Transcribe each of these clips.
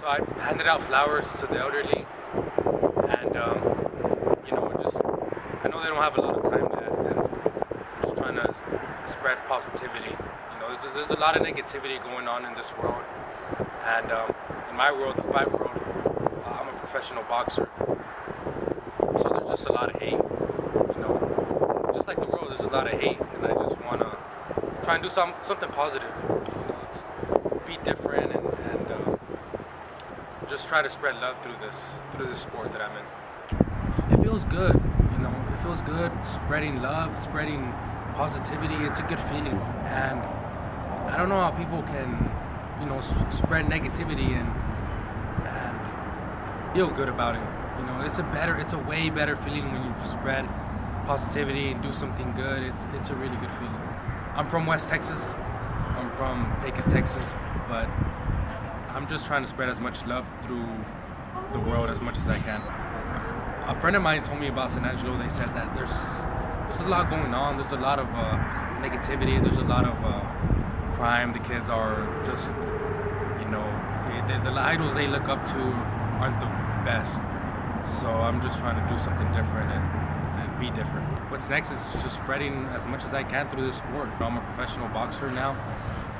So I handed out flowers to the elderly, and um, you know, just I know they don't have a lot of time left, and I'm just trying to spread positivity. You know, there's a, there's a lot of negativity going on in this world, and um, in my world, the fight world, uh, I'm a professional boxer, so there's just a lot of hate. You know, just like the world, there's a lot of hate, and I just wanna try and do some something positive. You know, be different and, just try to spread love through this through this sport that I'm in. It feels good, you know. It feels good spreading love, spreading positivity. It's a good feeling, and I don't know how people can, you know, spread negativity and and feel good about it. You know, it's a better, it's a way better feeling when you spread positivity and do something good. It's it's a really good feeling. I'm from West Texas. I'm from Pecos, Texas, but I'm just trying to spread as much love through the world as much as I can. A friend of mine told me about San Angelo. They said that there's there's a lot going on. There's a lot of uh, negativity. There's a lot of uh, crime. The kids are just, you know, they, the idols they look up to aren't the best. So I'm just trying to do something different and, and be different. What's next is just spreading as much as I can through this sport. I'm a professional boxer now.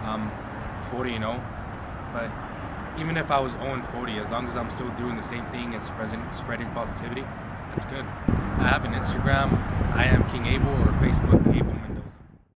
I'm 40 and 0, but even if I was 0 and 40, as long as I'm still doing the same thing and spreading spreading positivity, that's good. I have an Instagram. I am King Abel or Facebook Abel.